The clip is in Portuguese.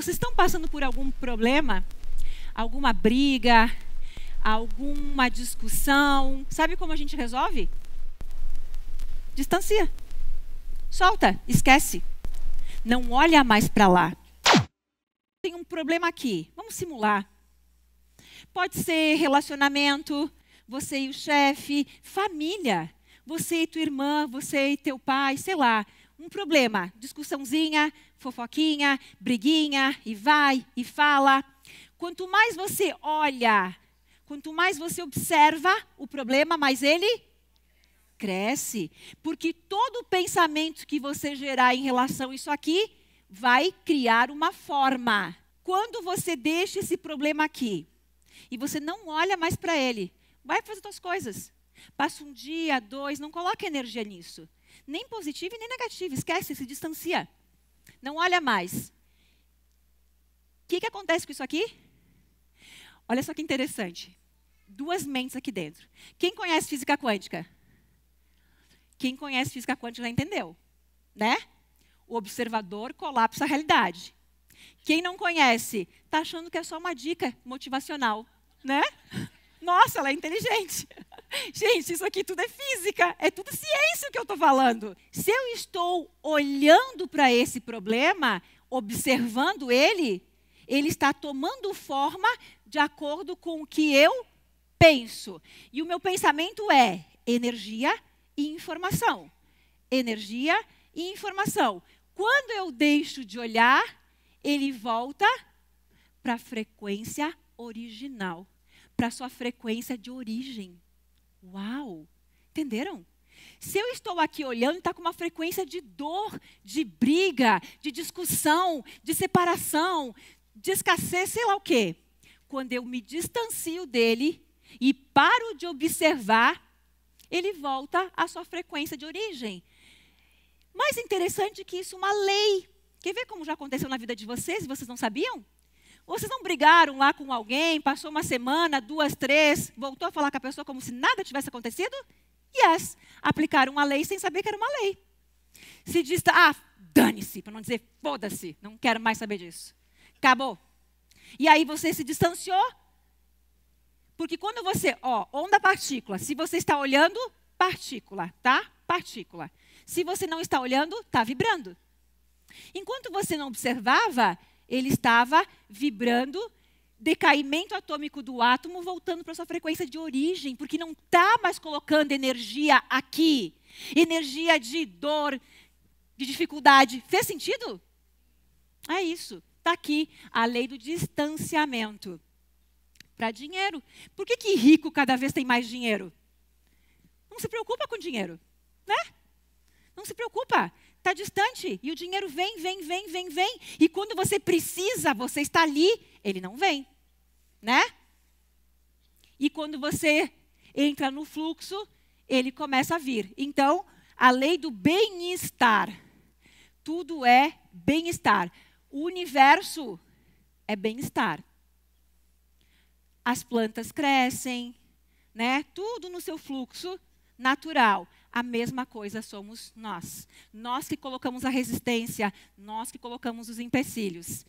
Vocês estão passando por algum problema? Alguma briga? Alguma discussão? Sabe como a gente resolve? Distancia. Solta, esquece. Não olha mais para lá. Tem um problema aqui. Vamos simular. Pode ser relacionamento, você e o chefe, família, você e tua irmã, você e teu pai, sei lá. Um problema, discussãozinha, fofoquinha, briguinha, e vai e fala. Quanto mais você olha, quanto mais você observa o problema, mais ele cresce. Porque todo pensamento que você gerar em relação a isso aqui vai criar uma forma. Quando você deixa esse problema aqui e você não olha mais para ele, vai fazer suas coisas. Passa um dia, dois, não coloque energia nisso. Nem positiva e nem negativa, esquece, se distancia. Não olha mais. O que, que acontece com isso aqui? Olha só que interessante. Duas mentes aqui dentro. Quem conhece física quântica? Quem conhece física quântica já entendeu, né? O observador colapsa a realidade. Quem não conhece, está achando que é só uma dica motivacional, né? Nossa, ela é inteligente. Gente, isso aqui tudo é física, é tudo ciência que eu estou falando. Se eu estou olhando para esse problema, observando ele, ele está tomando forma de acordo com o que eu penso. E o meu pensamento é energia e informação. Energia e informação. Quando eu deixo de olhar, ele volta para a frequência original, para a sua frequência de origem. Uau! Entenderam? Se eu estou aqui olhando, está com uma frequência de dor, de briga, de discussão, de separação, de escassez, sei lá o quê. Quando eu me distancio dele e paro de observar, ele volta à sua frequência de origem. Mais interessante que isso, uma lei. Quer ver como já aconteceu na vida de vocês e vocês não sabiam? Vocês não brigaram lá com alguém, passou uma semana, duas, três, voltou a falar com a pessoa como se nada tivesse acontecido? Yes. Aplicaram uma lei sem saber que era uma lei. Se diz, ah, dane-se, para não dizer foda-se, não quero mais saber disso. Acabou. E aí você se distanciou porque quando você, ó, onda partícula, se você está olhando, partícula, tá? Partícula. Se você não está olhando, está vibrando. Enquanto você não observava, ele estava vibrando, decaimento atômico do átomo voltando para sua frequência de origem, porque não está mais colocando energia aqui, energia de dor, de dificuldade. Fez sentido? É isso. Está aqui a lei do distanciamento para dinheiro. Por que, que rico cada vez tem mais dinheiro? Não se preocupa com dinheiro, né? Não se preocupa. Está distante e o dinheiro vem, vem, vem, vem, vem. E quando você precisa, você está ali, ele não vem, né? E quando você entra no fluxo, ele começa a vir. Então, a lei do bem-estar. Tudo é bem-estar. O universo é bem-estar as plantas crescem, né? Tudo no seu fluxo natural. A mesma coisa somos nós. Nós que colocamos a resistência, nós que colocamos os empecilhos.